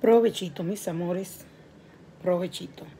Provechito, mis amores. Provechito.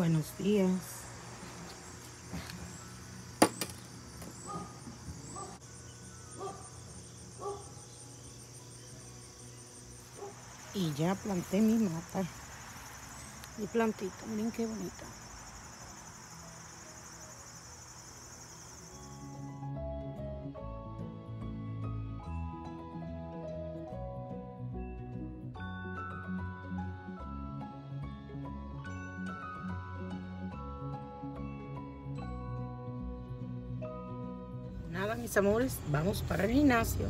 Buenos días. Y ya planté mi mata. Mi plantita, miren qué bonita. Mis amores, vamos para el gimnasio.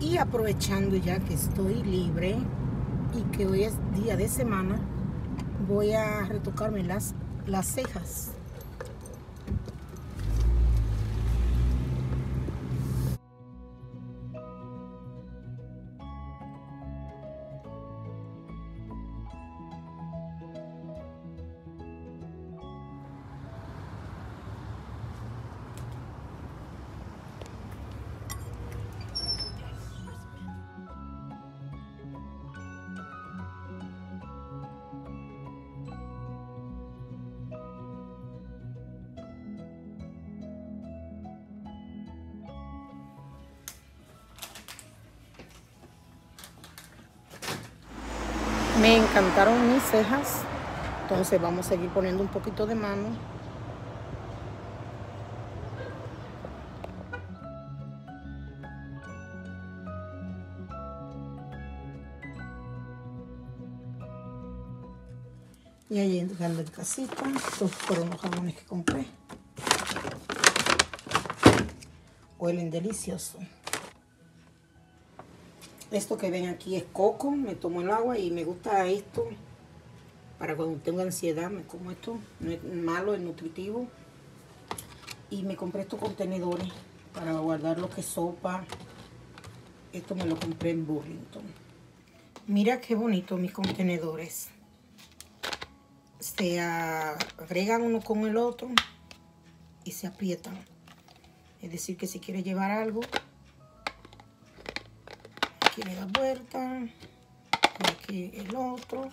Y aprovechando ya que estoy libre y que hoy es día de semana, voy a retocarme las, las cejas. Me encantaron mis cejas. Entonces vamos a seguir poniendo un poquito de mano. Y ahí entrando en casita, estos fueron los jamones que compré. Huelen delicioso. Esto que ven aquí es coco, me tomo el agua y me gusta esto. Para cuando tengo ansiedad me como esto, no es malo, es nutritivo. Y me compré estos contenedores para guardar lo que sopa. Esto me lo compré en Burlington. Mira qué bonito mis contenedores se agregan uno con el otro y se aprietan. Es decir, que si quiere llevar algo, aquí le da vuelta, aquí el otro,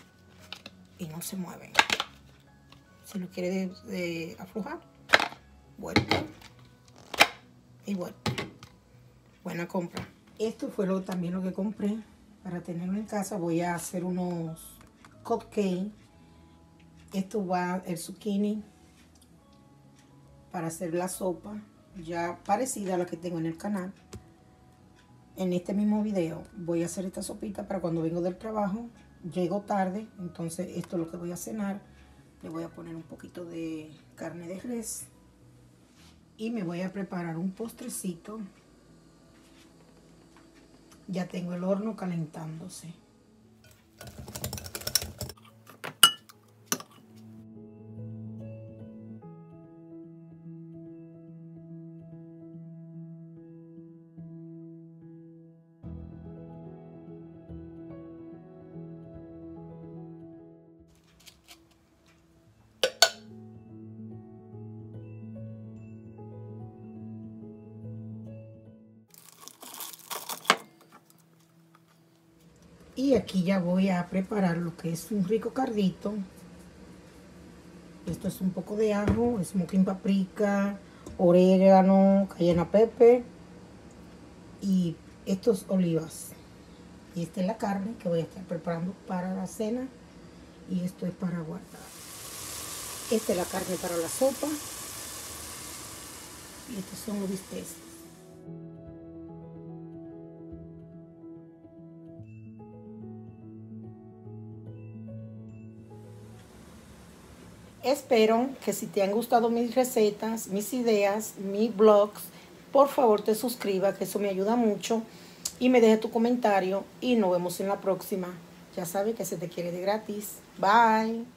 y no se mueven. Si lo quiere de, aflojar, vuelta y vuelta. Buena compra. Esto fue lo, también lo que compré para tenerlo en casa. Voy a hacer unos cupcakes esto va el zucchini para hacer la sopa, ya parecida a la que tengo en el canal. En este mismo video voy a hacer esta sopita para cuando vengo del trabajo. Llego tarde, entonces esto es lo que voy a cenar. Le voy a poner un poquito de carne de res. Y me voy a preparar un postrecito. Ya tengo el horno calentándose. Y aquí ya voy a preparar lo que es un rico cardito. Esto es un poco de ajo, smoking paprika, orégano, cayena pepe y estos olivas. Y esta es la carne que voy a estar preparando para la cena y esto es para guardar. Esta es la carne para la sopa y estos son los bisteces. Espero que si te han gustado mis recetas, mis ideas, mis blogs, por favor te suscribas, que eso me ayuda mucho. Y me deje tu comentario y nos vemos en la próxima. Ya sabes que se te quiere de gratis. Bye.